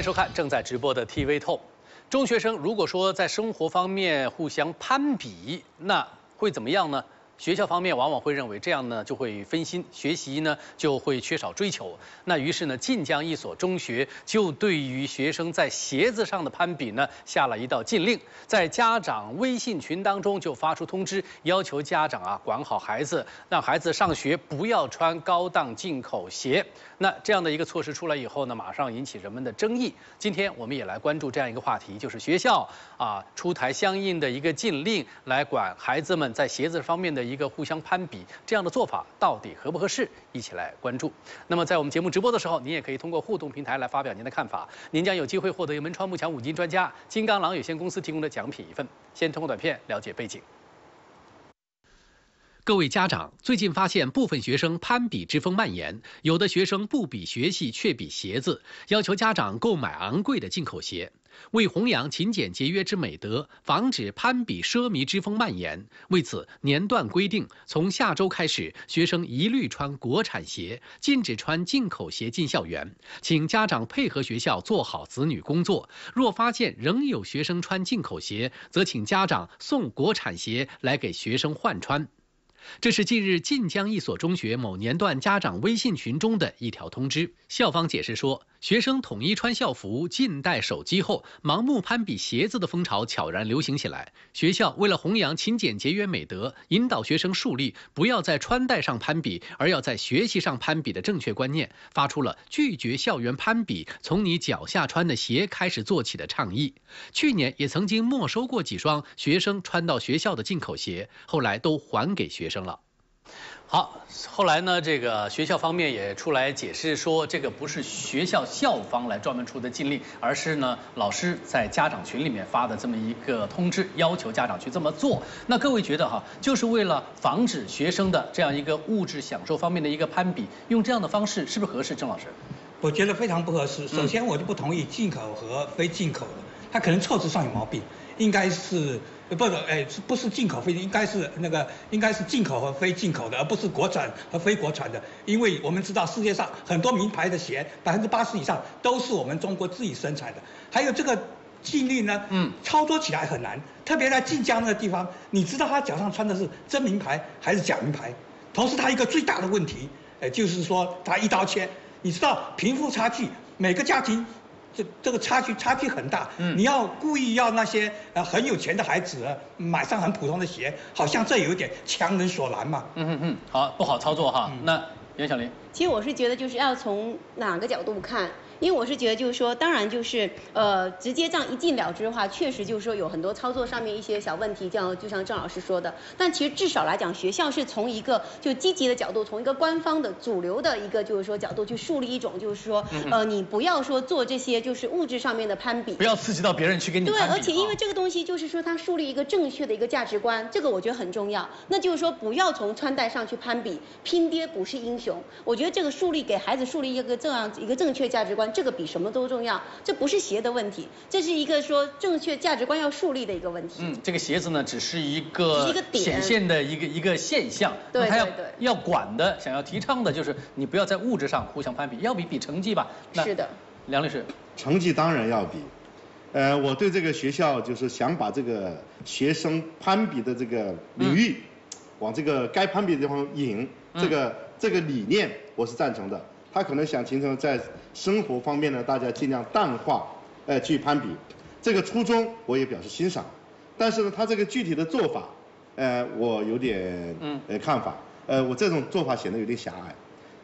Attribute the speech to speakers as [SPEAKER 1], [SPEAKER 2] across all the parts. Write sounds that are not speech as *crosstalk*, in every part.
[SPEAKER 1] 迎收看正在直播的 TV Talk。中学生如果说在生活方面互相攀比，那会怎么样呢？学校方面往往会认为这样呢就会分心，学习呢就会缺少追求。那于是呢，晋江一所中学就对于学生在鞋子上的攀比呢下了一道禁令，在家长微信群当中就发出通知，要求家长啊管好孩子，让孩子上学不要穿高档进口鞋。那这样的一个措施出来以后呢，马上引起人们的争议。今天我们也来关注这样一个话题，就是学校啊出台相应的一个禁令来管孩子们在鞋子方面的。一个互相攀比，这样的做法到底合不合适？一起来关注。那么在我们节目直播的时候，您也可以通过互动平台来发表您的看法。您将有机会获得由门窗幕墙五金专家金刚狼有限公司提供的奖品一份。先通过短片了解背景。各位家长，最近发现部分学生攀比之风蔓延，有的学生不比学习却比鞋子，要求家长购买昂贵的进口鞋。为弘扬勤俭节约之美德，防止攀比奢靡之风蔓延，为此年段规定，从下周开始，学生一律穿国产鞋，禁止穿进口鞋进校园。请家长配合学校做好子女工作。若发现仍有学生穿进口鞋，则请家长送国产鞋来给学生换穿。这是近日晋江一所中学某年段家长微信群中的一条通知。校方解释说，学生统一穿校服、禁带手机后，盲目攀比鞋子的风潮悄然流行起来。学校为了弘扬勤俭节约美德，引导学生树立不要在穿戴上攀比，而要在学习上攀比的正确观念，发出了拒绝校园攀比，从你脚下穿的鞋开始做起的倡议。去年也曾经没收过几双学生穿到学校的进口鞋，后来都还给学生了。好，后来呢，这个学校方面也出来解释说，这个不是学校校方来专门出的禁令，而是呢老师在家长群里面发的这么一个通知，要求家长去这么做。那各位觉得哈，就是为了防止学生的这样一个物质享受方面的一个攀比，用这样的方式是不是合适？郑老师，
[SPEAKER 2] 我觉得非常不合适。首先，我就不同意进口和非进口的，它可能措辞上有毛病，应该是。不是，哎，是不是进口非？应该是那个，应该是进口和非进口的，而不是国产和非国产的。因为我们知道世界上很多名牌的鞋，百分之八十以上都是我们中国自己生产的。还有这个禁令呢，嗯，操作起来很难，特别在晋江那个地方，你知道他脚上穿的是真名牌还是假名牌？同时，他一个最大的问题，哎，就是说他一刀切。你知道贫富差距，每个家庭。这这个差距差距很大，嗯，你要故意要那些呃很有钱的孩子买上很普通的鞋，好像这有点强人所难嘛。嗯嗯
[SPEAKER 1] 嗯，好，不好操作哈。那袁小林，
[SPEAKER 3] 其实我是觉得就是要从哪个角度看。因为我是觉得，就是说，当然就是，呃，直接这样一禁了之的话，确实就是说有很多操作上面一些小问题，这样就像郑老师说的。但其实至少来讲，学校是从一个就积极的角度，从一个官方的主流的一个就是说角度去树立一种就是说，呃，你不要说做这些就是物质上面的攀比，
[SPEAKER 1] 不要刺激到别人去跟你
[SPEAKER 3] 对，而且因为这个东西就是说，它树立一个正确的一个价值观，这个我觉得很重要。那就是说，不要从穿戴上去攀比，拼爹不是英雄。我觉得这个树立给孩子树立一个这样一个正确价值观，这个比什么都。重要，这不是鞋的问题，这是一个说正确价值观要树立的一个问题。嗯，
[SPEAKER 1] 这个鞋子呢，只是一个
[SPEAKER 3] 一个
[SPEAKER 1] 显现的一个一个现象。
[SPEAKER 3] 对对
[SPEAKER 1] 对，要管的，想要提倡的就是你不要在物质上互相攀比，要比比成绩吧。
[SPEAKER 3] 是的，
[SPEAKER 1] 梁律师，
[SPEAKER 4] 成绩当然要比。呃，我对这个学校就是想把这个学生攀比的这个领域，往这个该攀比的地方引，这个这个理念我是赞成的。他可能想形成在生活方面呢，大家尽量淡化，呃，去攀比，这个初衷我也表示欣赏，但是呢，他这个具体的做法，呃，我有点呃看法，呃，我这种做法显得有点狭隘，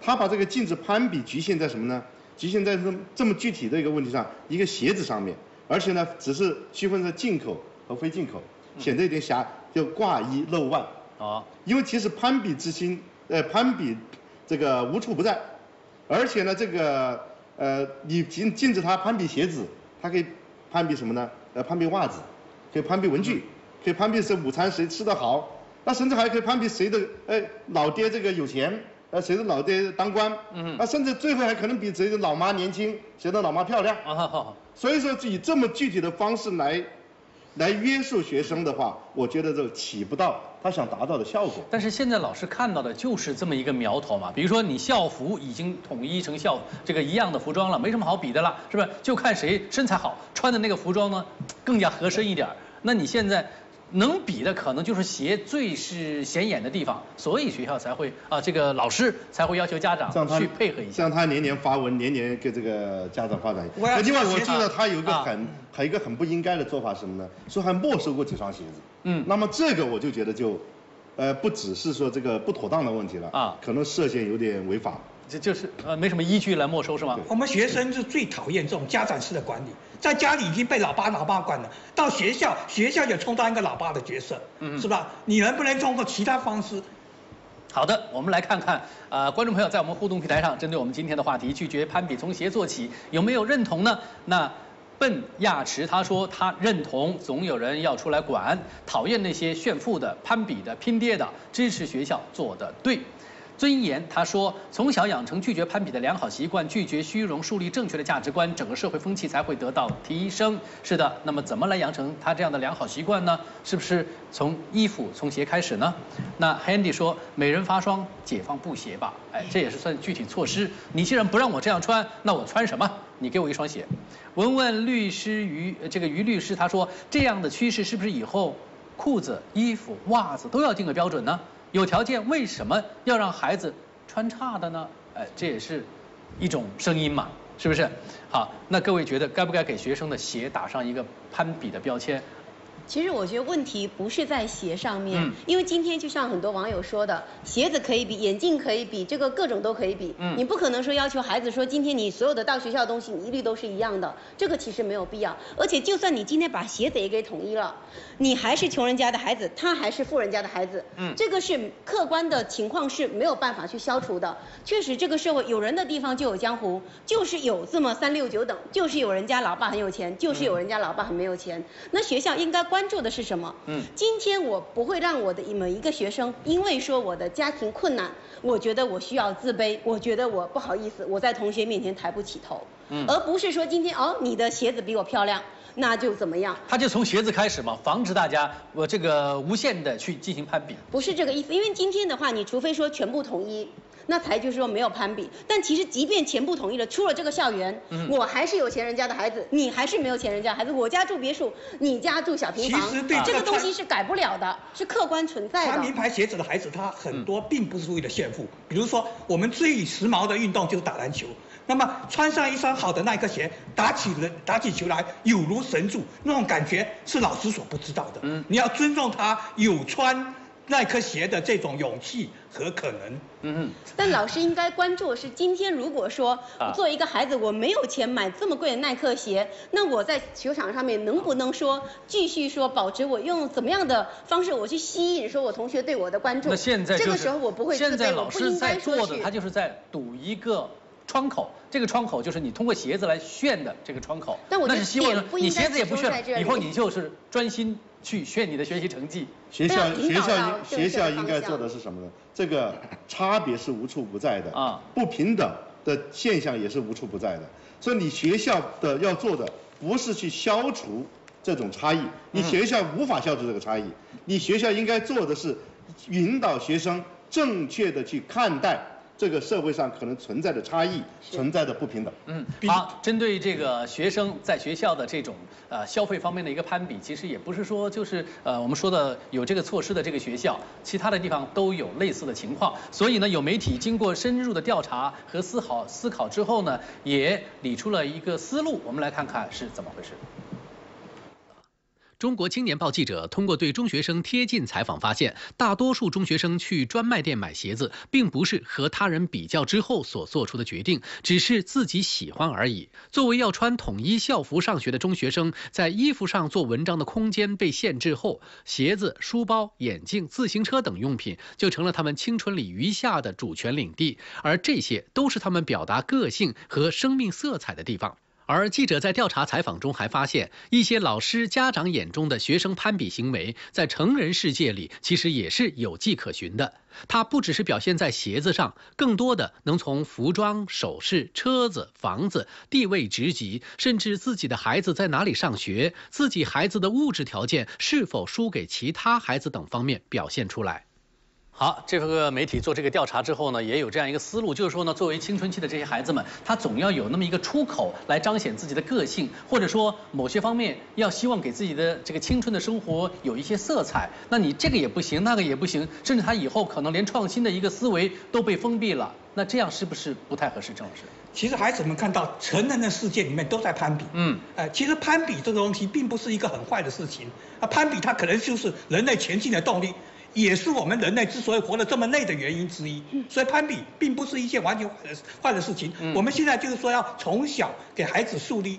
[SPEAKER 4] 他把这个禁止攀比局限在什么呢？局限在这么这么具体的一个问题上，一个鞋子上面，而且呢，只是区分在进口和非进口，显得有点狭，就挂一漏万。啊，因为其实攀比之心，呃，攀比这个无处不在。而且呢，这个呃，你禁禁止他攀比鞋子，他可以攀比什么呢？呃，攀比袜子，可以攀比文具，可以攀比是午餐谁吃的好，那甚至还可以攀比谁的哎老爹这个有钱，呃谁的老爹当官，嗯，那甚至最后还可能比谁的老妈年轻，谁的老妈漂亮。啊好好。所以说以这么具体的方式来来约束学生的话，我觉得这起不到他想达到的效果。
[SPEAKER 1] 但是现在老师看到的就是这么一个苗头嘛，比如说你校服已经统一成校这个一样的服装了，没什么好比的了，是不是？就看谁身材好，穿的那个服装呢更加合身一点。那你现在。能比的可能就是鞋最是显眼的地方，所以学校才会啊，这个老师才会要求家长去配合一下。
[SPEAKER 4] 像他年年发文，年年给这个家长发短信。另外，我记得他有一个很、还有一个很不应该的做法是什么呢？说还没收过几双鞋子。嗯。那么这个我就觉得就，呃，不只是说这个不妥当的问题了啊，可能涉嫌有点违法。
[SPEAKER 1] 这就是呃没什么依据来没收是吗？
[SPEAKER 2] 我们学生是最讨厌这种家长式的管理，在家里已经被老爸老爸管了，到学校学校也充当一个老爸的角色，嗯，是吧？你能不能通过其他方式？
[SPEAKER 1] 好的，我们来看看呃，观众朋友在我们互动平台上针对我们今天的话题，拒绝攀比从鞋做起，有没有认同呢？那笨亚池他说他认同，总有人要出来管，讨厌那些炫富的、攀比的、拼爹的，支持学校做的对。尊严，他说，从小养成拒绝攀比的良好习惯，拒绝虚荣，树立正确的价值观，整个社会风气才会得到提升。是的，那么怎么来养成他这样的良好习惯呢？是不是从衣服、从鞋开始呢？那 Handy 说，每人发双解放布鞋吧。哎，这也是算具体措施。你既然不让我这样穿，那我穿什么？你给我一双鞋。文文律师于这个于律师，他说，这样的趋势是不是以后裤子、衣服、袜子都要定个标准呢？有条件为什么要让孩子穿差的呢？哎，这也是一种声音嘛，是不是？好，那各位觉得该不该给学生的鞋打上一个攀比的标签？
[SPEAKER 3] 其实我觉得问题不是在鞋上面，因为今天就像很多网友说的，鞋子可以比，眼镜可以比，这个各种都可以比。你不可能说要求孩子说今天你所有的到学校的东西你一律都是一样的，这个其实没有必要。而且就算你今天把鞋子也给统一了，你还是穷人家的孩子，他还是富人家的孩子。嗯，这个是客观的情况是没有办法去消除的。确实这个社会有人的地方就有江湖，就是有这么三六九等，就是有人家老爸很有钱，就是有人家老爸很没有钱。那学校应该关。关注的是什么？嗯，今天我不会让我的每一个学生，因为说我的家庭困难，我觉得我需要自卑，我觉得我不好意思，我在同学面前抬不起头，嗯，而不是说今天哦，你的鞋子比我漂亮，那就怎么样？
[SPEAKER 1] 他就从鞋子开始嘛，防止大家我这个无限的去进行攀比。
[SPEAKER 3] 不是这个意思，因为今天的话，你除非说全部统一。那才就是说没有攀比，但其实即便钱不统一了，出了这个校园，我还是有钱人家的孩子，你还是没有钱人家孩子。我家住别墅，你家住小平房，
[SPEAKER 2] 其实对
[SPEAKER 3] 这个东西是改不了的，是客观存在的。
[SPEAKER 2] 穿名牌鞋子的孩子，他很多并不是为了炫富。比如说，我们最时髦的运动就是打篮球，那么穿上一双好的耐克鞋，打起人打起球来有如神助，那种感觉是老师所不知道的。嗯，你要尊重他有穿。耐克鞋的这种勇气和可能，
[SPEAKER 3] 嗯，但老师应该关注的是，今天如果说作为一个孩子，我没有钱买这么贵的耐克鞋，那我在球场上面能不能说继续说保持我用怎么样的方式我去吸引说我同学对我的关注？
[SPEAKER 1] 那现在
[SPEAKER 3] 这个时候我不会
[SPEAKER 1] 现在老师在做的，他就是在赌一个窗口，这个窗口就是你通过鞋子来炫的这个窗口。
[SPEAKER 3] 但我
[SPEAKER 1] 是希望你鞋子也不炫，以后你就是专心。去炫你的学习成绩。
[SPEAKER 4] 学校学校应学校应该做的是什么呢？这个差别是无处不在的啊，不平等的现象也是无处不在的。所以你学校的要做的不是去消除这种差异，你学校无法消除这个差异。你学校应该做的是引导学生正确的去看待。这个社会上可能存在的差异，存在的不平等。
[SPEAKER 1] 嗯，好，针对这个学生在学校的这种呃消费方面的一个攀比，其实也不是说就是呃我们说的有这个措施的这个学校，其他的地方都有类似的情况。所以呢，有媒体经过深入的调查和思考思考之后呢，也理出了一个思路，我们来看看是怎么回事。
[SPEAKER 5] 中国青年报记者通过对中学生贴近采访发现，大多数中学生去专卖店买鞋子，并不是和他人比较之后所做出的决定，只是自己喜欢而已。作为要穿统一校服上学的中学生，在衣服上做文章的空间被限制后，鞋子、书包、眼镜、自行车等用品就成了他们青春里余下的主权领地，而这些都是他们表达个性和生命色彩的地方。而记者在调查采访中还发现，一些老师、家长眼中的学生攀比行为，在成人世界里其实也是有迹可循的。它不只是表现在鞋子上，更多的能从服装、首饰、车子、房子、地位、职级，甚至自己的孩子在哪里上学、自己孩子的物质条件是否输给其他孩子等方面表现出来。
[SPEAKER 1] 好，这个媒体做这个调查之后呢，也有这样一个思路，就是说呢，作为青春期的这些孩子们，他总要有那么一个出口来彰显自己的个性，或者说某些方面要希望给自己的这个青春的生活有一些色彩。那你这个也不行，那个也不行，甚至他以后可能连创新的一个思维都被封闭了。那这样是不是不太合适，郑老师？
[SPEAKER 2] 其实孩子们看到成人的世界里面都在攀比，嗯，呃，其实攀比这个东西并不是一个很坏的事情，啊，攀比它可能就是人类前进的动力。也是我们人类之所以活得这么累的原因之一，所以攀比并不是一件完全坏的坏的事情。我们现在就是说要从小给孩子树立。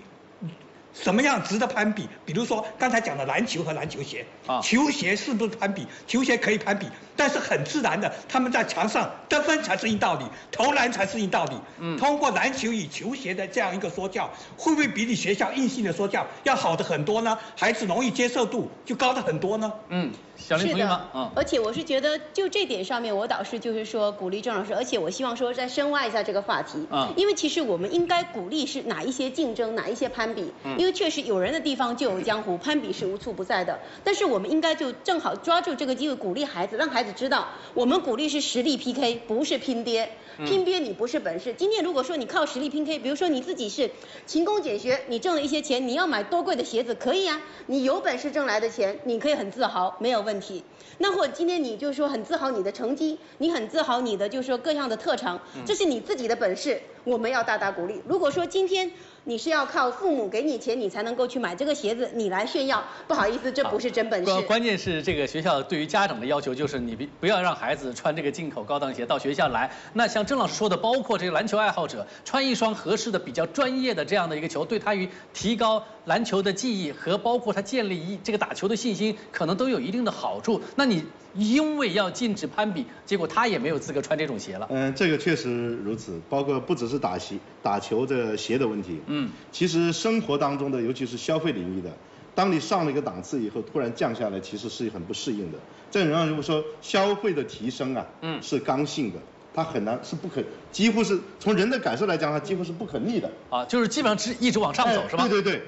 [SPEAKER 2] 什么样值得攀比？比如说刚才讲的篮球和篮球鞋，啊，球鞋是不是攀比？球鞋可以攀比，但是很自然的，他们在场上得分才是硬道理，投篮才是硬道理。嗯，通过篮球与球鞋的这样一个说教，会不会比你学校硬性的说教要好的很多呢？孩子容易接受度就高的很多呢？
[SPEAKER 1] 嗯，小林同意吗？
[SPEAKER 3] 嗯，而且我是觉得就这点上面，我导师就是说鼓励郑老师，而且我希望说再深挖一下这个话题。嗯，因为其实我们应该鼓励是哪一些竞争，哪一些攀比？嗯，因为确实有人的地方就有江湖，攀比是无处不在的。但是我们应该就正好抓住这个机会，鼓励孩子，让孩子知道，我们鼓励是实力 PK，不是拼爹。拼爹你不是本事。今天如果说你靠实力拼 K，比如说你自己是勤工俭学，你挣了一些钱，你要买多贵的鞋子可以啊，你有本事挣来的钱，你可以很自豪，没有问题。那或者今天你就是说很自豪你的成绩，你很自豪你的就是说各项的特长，这是你自己的本事，我们要大大鼓励。如果说今天。你是要靠父母给你钱，你才能够去买这个鞋子，你来炫耀，不好意思，这不是真本事。
[SPEAKER 1] 关键是这个学校对于家长的要求就是你不不要让孩子穿这个进口高档鞋到学校来。那像郑老师说的，包括这个篮球爱好者穿一双合适的、比较专业的这样的一个球，对他于提高篮球的技艺和包括他建立一这个打球的信心，可能都有一定的好处。那你。因为要禁止攀比，结果他也没有资格穿这种鞋了。
[SPEAKER 4] 嗯，这个确实如此，包括不只是打鞋、打球的鞋的问题。嗯，其实生活当中的，尤其是消费领域的，当你上了一个档次以后，突然降下来，其实是很不适应的。这让如果说消费的提升啊，嗯，是刚性的，它很难是不可，几乎是从人的感受来讲，它几乎是不可逆的。
[SPEAKER 1] 啊，就是基本上是一直往上走，是吧？
[SPEAKER 4] 对对对。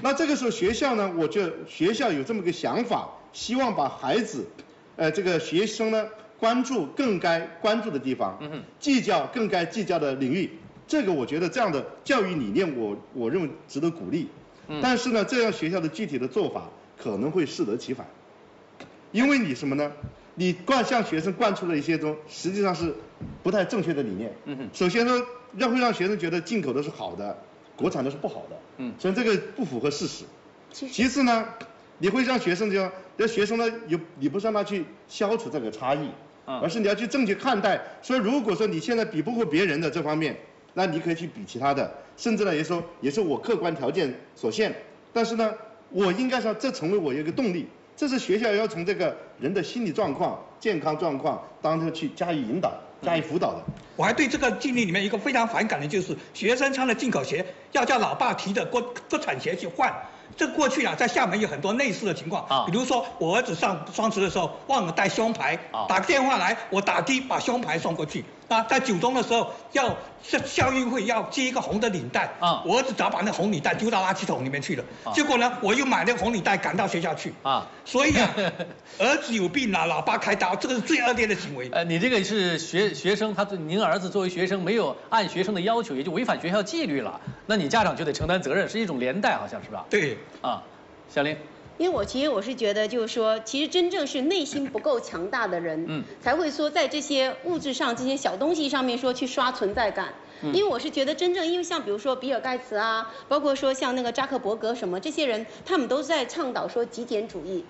[SPEAKER 4] 那这个时候学校呢，我觉得学校有这么个想法，希望把孩子。呃，这个学生呢，关注更该关注的地方，计较更该计较的领域，这个我觉得这样的教育理念，我我认为值得鼓励。但是呢，这样学校的具体的做法可能会适得其反，因为你什么呢？你灌向学生灌出了一些中，实际上是不太正确的理念。首先呢，让会让学生觉得进口的是好的，国产的是不好的。嗯，所以这个不符合事实。其次呢。你会让学生就要学生呢有你不是让他去消除这个差异，而是你要去正确看待。所以如果说你现在比不过别人的这方面，那你可以去比其他的，甚至呢也说也是我客观条件所限。但是呢，我应该说这成为我一个动力，这是学校要从这个人的心理状况、健康状况当中去加以引导、加以辅导的。
[SPEAKER 2] 我还对这个经历里面一个非常反感的就是学生穿了进口鞋要叫老爸提着国国产鞋去换。这过去啊，在厦门有很多类似的情况啊，比如说我儿子上双十的时候忘了带胸牌，打个电话来，我打的把胸牌送过去。啊，在九中的时候要校校运会要接一个红的领带，啊，我儿子早把那红领带丢到垃圾桶里面去了。结果呢，我又买那个红领带赶到学校去。啊，所以啊，*laughs* 儿子有病了，老爸开刀，这个是最恶劣的行为。
[SPEAKER 1] 呃，你这个是学学生，他您儿子作为学生没有按学生的要求，也就违反学校纪律了，那你家长就得承担责任，是一种连带，好像是吧？
[SPEAKER 2] 对。
[SPEAKER 1] 啊，小林。
[SPEAKER 3] 因为我其实我是觉得，就是说，其实真正是内心不够强大的人，嗯，才会说在这些物质上、这些小东西上面说去刷存在感。因为我是觉得，真正因为像比如说比尔盖茨啊，包括说像那个扎克伯格什么这些人，他们都在倡导说极简主义，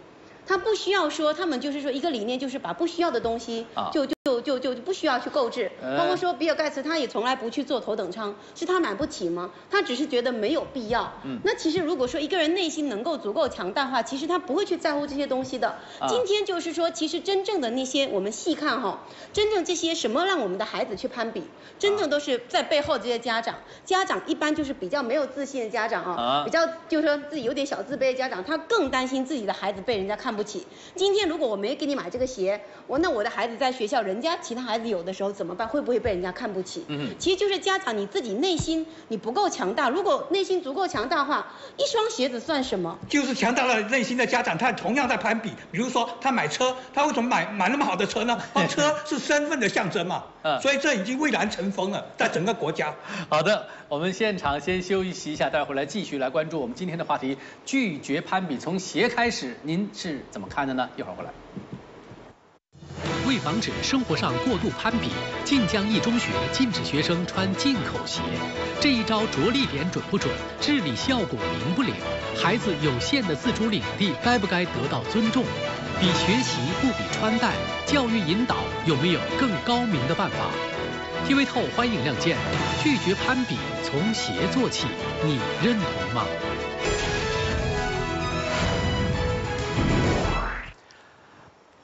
[SPEAKER 3] 他不需要说他们就是说一个理念就是把不需要的东西就就。就就就就不需要去购置。
[SPEAKER 1] 呃
[SPEAKER 3] 包括说比尔盖茨他也从来不去坐头等舱，是他买不起吗？他只是觉得没有必要。
[SPEAKER 1] 嗯
[SPEAKER 3] 那其实如果说一个人内心能够足够强大的话，其实他不会去在乎这些东西的。
[SPEAKER 1] 啊
[SPEAKER 3] 今天就是说，其实真正的那些我们细看哈，真正这些什么让我们的孩子去攀比，真正都是在背后这些家长。家长一般就是比较没有自信的家长啊，
[SPEAKER 1] 啊
[SPEAKER 3] 比较就是说自己有点小自卑的家长，他更担心自己的孩子被人家看不起。今天如果我没给你买这个鞋，我那我的孩子在学校人家其他孩子有的时候怎么办？会不会被人家看不起？
[SPEAKER 1] 嗯
[SPEAKER 3] 其实就是家长你自己内心你不够强大，如果内心足够强大的话，一双鞋子算什么？
[SPEAKER 2] 就是强大了内心的家长，他同样在攀比。比如说他买车，他为什么买买那么好的车呢？哦，车是身份的象征嘛
[SPEAKER 1] 嗯，
[SPEAKER 2] 所以这已经蔚然成风了，在整个国家。
[SPEAKER 1] 好的，我们现场先休息一下，待会儿来继续来关注我们今天的话题：拒绝攀比，从鞋开始，您是怎么看的呢？一会儿回来。
[SPEAKER 5] 为防止生活上过度攀比，晋江一中学禁止学生穿进口鞋。这一招着力点准不准？治理效果灵不灵？孩子有限的自主领地该不该得到尊重？比学习不比穿戴，教育引导有没有更高明的办法？TV 透欢迎亮剑，拒绝攀比，从鞋做起，你认同吗？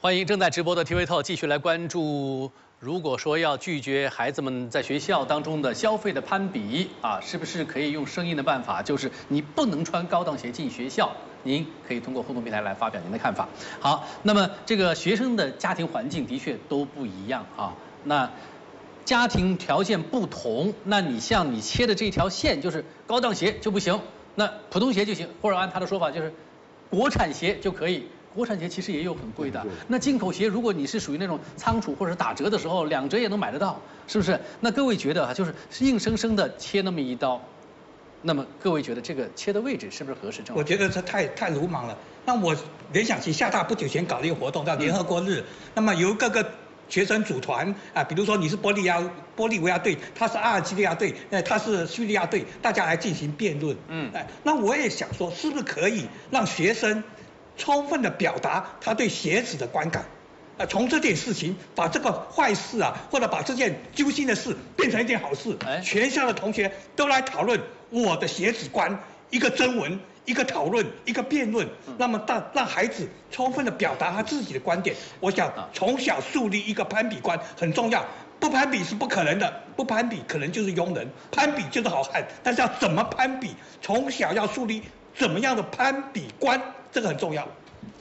[SPEAKER 1] 欢迎正在直播的 TV 透继续来关注。如果说要拒绝孩子们在学校当中的消费的攀比啊，是不是可以用生硬的办法？就是你不能穿高档鞋进学校。您可以通过互动平台来发表您的看法。好，那么这个学生的家庭环境的确都不一样啊。那家庭条件不同，那你像你切的这条线就是高档鞋就不行，那普通鞋就行，或者按他的说法就是国产鞋就可以。国产鞋其实也有很贵的，那进口鞋如果你是属于那种仓储或者打折的时候，两折也能买得到，是不是？那各位觉得啊，就是硬生生的切那么一刀，那么各位觉得这个切的位置是不是合适？正好
[SPEAKER 2] 我觉得这太太鲁莽了。那我联想起厦大不久前搞了一个活动，叫联合国日。那么由各个学生组团啊，比如说你是玻利亚玻利维亚队，他是阿尔及利亚队，呃，他是叙利亚队，大家来进行辩论。
[SPEAKER 1] 嗯
[SPEAKER 2] 哎，那我也想说，是不是可以让学生充分的表达他对鞋子的观感？呃，从这件事情把这个坏事啊，或者把这件揪心的事变成一件好事，
[SPEAKER 1] 哎
[SPEAKER 2] 全校的同学都来讨论我的鞋子观，一个征文，一个讨论，一个辩论，那么让让孩子充分的表达他自己的观点。我想
[SPEAKER 1] 啊
[SPEAKER 2] 从小树立一个攀比观很重要，不攀比是不可能的，不攀比可能就是庸人，攀比就是好汉。但是要怎么攀比，从小要树立怎么样的攀比观，这个很重要。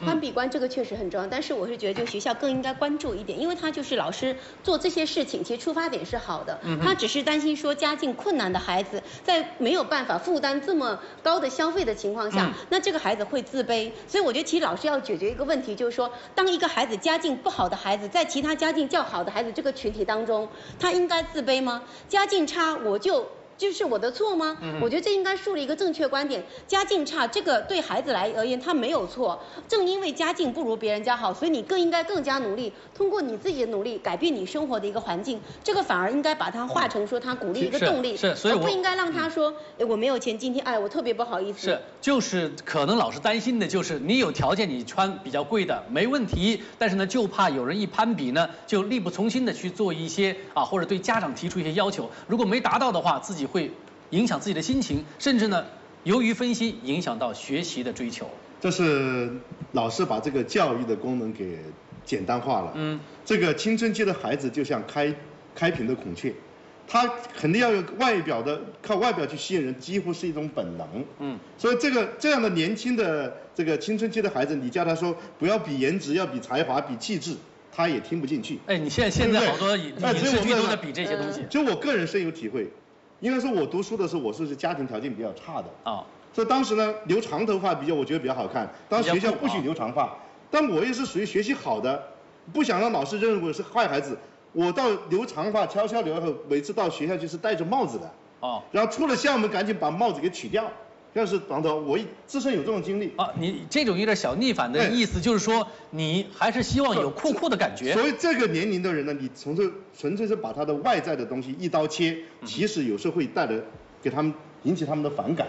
[SPEAKER 3] 攀比观这个确实很重要，但是我是觉得就学校更应该关注一点，因为他就是老师做这些事情，其实出发点是好的，他只是担心说家境困难的孩子在没有办法负担这么高的消费的情况下，
[SPEAKER 1] 嗯
[SPEAKER 3] 那这个孩子会自卑，所以我觉得其实老师要解决一个问题，就是说当一个孩子家境不好的孩子在其他家境较好的孩子这个群体当中，他应该自卑吗？家境差我就。就是我的错吗？我觉得这应该树立一个正确观点。家境差，这个对孩子来而言他没有错。正因为家境不如别人家好，所以你更应该更加努力，通过你自己的努力改变你生活的一个环境。这个反而应该把它化成说他鼓励一个动力，
[SPEAKER 1] 是所以我
[SPEAKER 3] 而不应该让他说，哎，我没有钱，今天哎，我特别不好意思。
[SPEAKER 1] 是，就是可能老师担心的就是你有条件，你穿比较贵的没问题，但是呢，就怕有人一攀比呢，就力不从心的去做一些啊，或者对家长提出一些要求，如果没达到的话，自己会影响自己的心情，甚至呢，由于分析影响到学习的追求。
[SPEAKER 4] 这是老师把这个教育的功能给简单化了。
[SPEAKER 1] 嗯，
[SPEAKER 4] 这个青春期的孩子就像开开屏的孔雀，他肯定要有外表的，靠外表去吸引人，几乎是一种本能。
[SPEAKER 1] 嗯，
[SPEAKER 4] 所以这个这样的年轻的这个青春期的孩子，你叫他说不要比颜值，要比才华，比气质，他也听不进去。
[SPEAKER 1] 哎，你现在现在好多影视剧都在比这些东西
[SPEAKER 4] 就我个人深有体会，应该说我读书的时候，我是是家庭条件比较差的。
[SPEAKER 1] 啊。
[SPEAKER 4] 所以当时呢，留长头发比较，我觉得比较好看。当时学校不许留长发，但我也是属于学习好的，不想让老师认为我是坏孩子。我到留长发，悄悄留后，每次到学校就是戴着帽子的，
[SPEAKER 1] 哦
[SPEAKER 4] 然后出了校门赶紧把帽子给取掉。要是王涛，我自身有这种经历。
[SPEAKER 1] 啊，你这种有点小逆反的
[SPEAKER 4] 哎
[SPEAKER 1] 意思，就是说你还是希望有酷酷的感觉。
[SPEAKER 4] 所以这个年龄的人呢，你从这纯粹是把他的外在的东西一刀切，其实有时候会带来给他们引起他们的反感，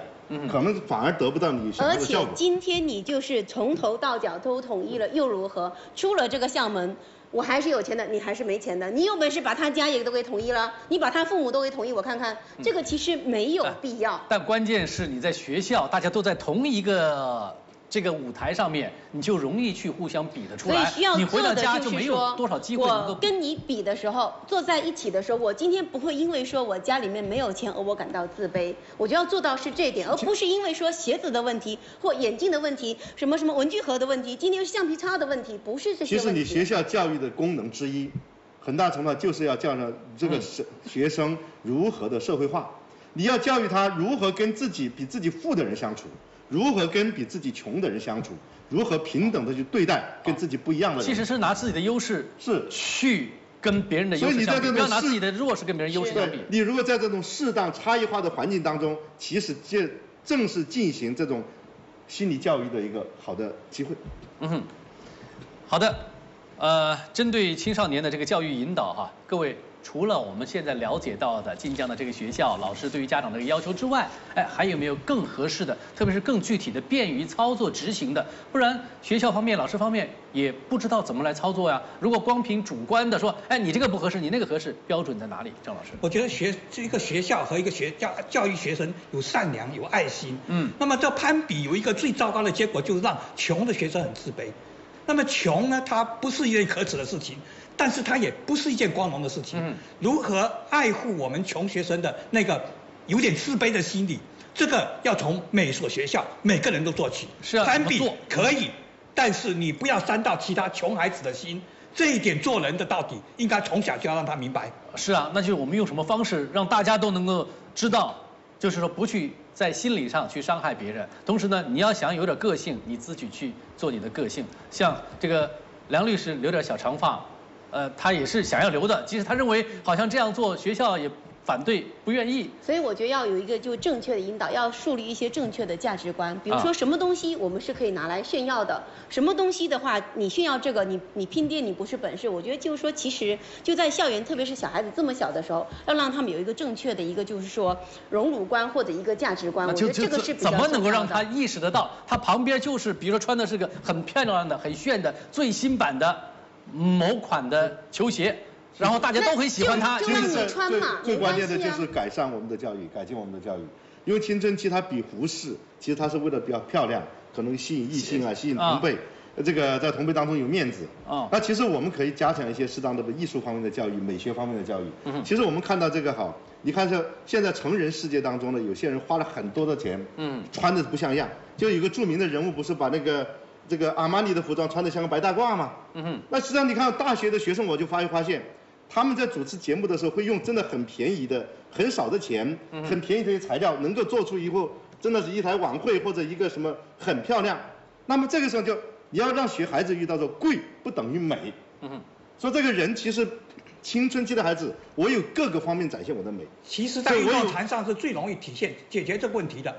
[SPEAKER 4] 可能反而得不到你想
[SPEAKER 3] 而且
[SPEAKER 4] 要的效果。
[SPEAKER 3] 今天你就是从头到脚都统一了，又如何？出了这个校门，我还是有钱的，你还是没钱的。你有本事把他家也都给统一了，你把他父母都给统一，我看看，这个其实没有必要。
[SPEAKER 1] 但关键是你在学校，大家都在同一个这个舞台上面，你就容易去互相比得出来
[SPEAKER 3] 所以需要。
[SPEAKER 1] 你回到
[SPEAKER 3] 做的
[SPEAKER 1] 家就没有
[SPEAKER 3] 是说，
[SPEAKER 1] 多少机会能够
[SPEAKER 3] 我跟你比的时候，坐在一起的时候，我今天不会因为说我家里面没有钱而我感到自卑，我就要做到是这点，而不是因为说鞋子的问题或眼镜的问题，什么什么文具盒的问题，今天是橡皮擦的问题，不是这些
[SPEAKER 4] 其
[SPEAKER 3] 问题。
[SPEAKER 4] 实你学校教育的功能之一，很大程度上就是要教让这个学 *laughs* 学生如何的社会化。你要教育他如何跟自己比自己富的人相处，如何跟比自己穷的人相处，如何平等的去对待跟自己不一样的人。
[SPEAKER 1] 其实是拿自己的优势
[SPEAKER 4] 是
[SPEAKER 1] 去跟别人的优
[SPEAKER 4] 所以你在
[SPEAKER 1] 势相比，不要拿自己的弱势跟别人优势相比。
[SPEAKER 4] 你如果在这种适当差异化的环境当中，其实这正是进行这种心理教育的一个好的机会。
[SPEAKER 1] 嗯哼，好的，呃，针对青少年的这个教育引导哈，各位除了我们现在了解到的晋江的这个学校老师对于家长的这个要求之外，哎，还有没有更合适的，特别是更具体的、便于操作执行的？不然学校方面、老师方面也不知道怎么来操作呀。如果光凭主观的说，哎，你这个不合适，你那个合适，标准在哪里？张老师？
[SPEAKER 2] 我觉得学这一个学校和一个学教教育学生有善良有爱心，
[SPEAKER 1] 嗯
[SPEAKER 2] 那么这攀比有一个最糟糕的结果，就是让穷的学生很自卑。那么穷呢，它不是一件可耻的事情，但是它也不是一件光荣的事情。
[SPEAKER 1] 嗯
[SPEAKER 2] 如何爱护我们穷学生的那个有点自卑的心理，这个要从每所学校每个人都做起。
[SPEAKER 1] 是啊
[SPEAKER 2] 攀比
[SPEAKER 1] 做
[SPEAKER 2] 可以，但是你不要伤到其他穷孩子的心。这一点做人的到底应该从小就要让他明白。
[SPEAKER 1] 是啊，那就是我们用什么方式让大家都能够知道，就是说不去在心理上去伤害别人。同时呢，你要想有点个性，你自己去做你的个性。像这个梁律师留点小长发，呃，他也是想要留的，即使他认为好像这样做学校也反对不愿意。
[SPEAKER 3] 所以我觉得要有一个就正确的引导，要树立一些正确的价值观。比如
[SPEAKER 1] 啊
[SPEAKER 3] 说什么东西我们是可以拿来炫耀的，什么东西的话你炫耀这个，你你拼爹你不是本事。我觉得就是说，其实就在校园，特别是小孩子这么小的时候，要让他们有一个正确的一个就是说荣辱观或者一个价值观。我觉得这个是比较
[SPEAKER 1] 怎么能够让他意识得到，他旁边就是比如说穿的是个很漂亮的、很炫的最新版的某款的球鞋，然后大家都很喜欢它，
[SPEAKER 3] 就让你
[SPEAKER 4] 其实这最
[SPEAKER 3] 穿嘛
[SPEAKER 4] 最关键的就是改善我们的教育，改进我们的教育。因为青春期它比胡适，其实它是为了比较漂亮，可能吸引异性啊，吸引同辈。呃这个在同辈当中有面子。
[SPEAKER 1] 啊
[SPEAKER 4] 那其实我们可以加强一些适当的艺术方面的教育、美学方面的教育。
[SPEAKER 1] 嗯
[SPEAKER 4] 其实我们看到这个好，你看这现在成人世界当中呢，有些人花了很多的钱，
[SPEAKER 1] 嗯
[SPEAKER 4] 穿的不像样。就有一个著名的人物，不是把那个这个阿玛尼的服装穿的像个白大褂嘛？
[SPEAKER 1] 嗯哼，
[SPEAKER 4] 那实际上你看大学的学生，我就发发现，他们在主持节目的时候会用真的很便宜的、很少的钱、很便宜的一些材料，能够做出以后真的是一台晚会或者一个什么很漂亮。那么这个时候就你要让学孩子遇到说贵不等于美，
[SPEAKER 1] 嗯哼，
[SPEAKER 4] 说这个人其实青春期的孩子，我有各个方面展现我的美。
[SPEAKER 2] 其实，在运
[SPEAKER 4] 对我有
[SPEAKER 2] 动场上是最容易体现解决这个问题的。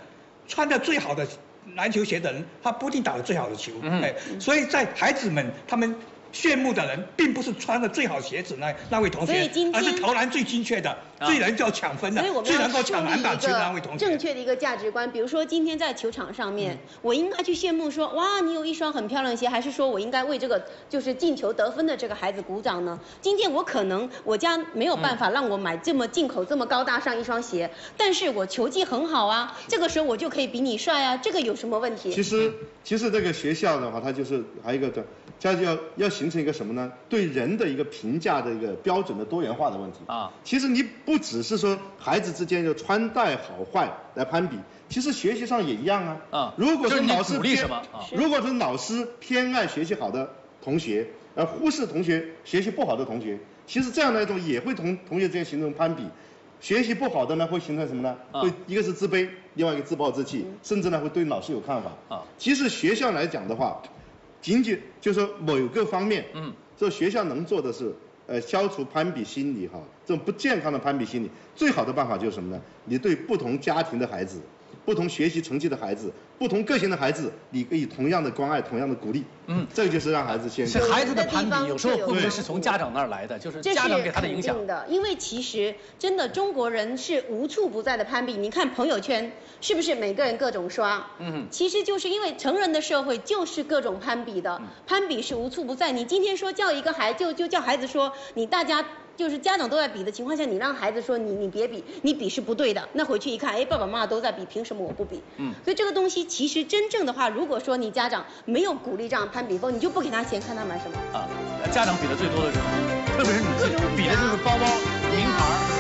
[SPEAKER 2] 穿的最好的篮球鞋的人，他不一定打得最好的球。
[SPEAKER 1] 嗯
[SPEAKER 2] 哎，所以在孩子们他们炫目的人，并不是穿的最好鞋子那那位同学
[SPEAKER 3] 所以今，
[SPEAKER 2] 而是投篮最精确的、
[SPEAKER 1] 啊
[SPEAKER 2] 最能够抢分的最能够
[SPEAKER 3] 要
[SPEAKER 2] 抢篮板球的那位
[SPEAKER 3] 一个
[SPEAKER 2] 同学。
[SPEAKER 3] 正确的一个价值观。比如说今天在球场上面，
[SPEAKER 2] 嗯
[SPEAKER 3] 我应该去羡慕说，哇，你有一双很漂亮的鞋，还是说我应该为这个就是进球得分的这个孩子鼓掌呢？今天我可能我家没有办法让我买这么进口这么高大上一双鞋，但是我球技很好啊，这个时候我就可以比你帅啊，这个有什么问题？
[SPEAKER 4] 其实，其实这个学校的话，它就是还有一个的，它就要要形成一个什么呢？对人的一个评价的一个标准的多元化的问题
[SPEAKER 1] 啊。
[SPEAKER 4] 其实你不只是说孩子之间就穿戴好坏来攀比，其实学习上也一样啊。
[SPEAKER 1] 啊
[SPEAKER 4] 如果
[SPEAKER 1] 就是
[SPEAKER 4] 老师
[SPEAKER 1] 鼓励
[SPEAKER 4] 偏
[SPEAKER 1] 什么啊
[SPEAKER 4] 如果说老师偏爱学习好的同学，而忽视同学学习不好的同学，其实这样的一种也会同同学之间形成攀比。学习不好的呢，会形成什么呢？
[SPEAKER 1] 啊
[SPEAKER 4] 会一个是自卑，另外一个自暴自弃，甚至呢会对老师有看法。
[SPEAKER 1] 啊
[SPEAKER 4] 其实学校来讲的话，仅仅就是说某个方面，
[SPEAKER 1] 嗯，
[SPEAKER 4] 这学校能做的是，呃，消除攀比心理哈，这种不健康的攀比心理，最好的办法就是什么呢？你对不同家庭的孩子，不同学习成绩的孩子，不同个性的孩子，你可以同样的关爱，同样的鼓励。
[SPEAKER 1] 嗯，
[SPEAKER 4] 这个就是让孩子先。
[SPEAKER 1] 是孩子的攀比，有时候会不会是从家长那儿来的？就是
[SPEAKER 3] 这是
[SPEAKER 1] 家长给他的影响
[SPEAKER 3] 的，因为其实真的中国人是无处不在的攀比。你看朋友圈是不是每个人各种刷？
[SPEAKER 1] 嗯哼
[SPEAKER 3] 其实就是因为成人的社会就是各种攀比的，
[SPEAKER 1] 嗯
[SPEAKER 3] 攀比是无处不在。你今天说叫一个孩就就叫孩子说你大家。就是家长都在比的情况下，你让孩子说你你别比，你比是不对的。那回去一看，哎，爸爸妈妈都在比，凭什么我不比？
[SPEAKER 1] 嗯，
[SPEAKER 3] 所以这个东西其实真正的话，如果说你家长没有鼓励这样攀比风，你就不给他钱，看他买什么
[SPEAKER 1] 啊？家长比的最多的是什么？特别是女性，比的就是包包、名牌。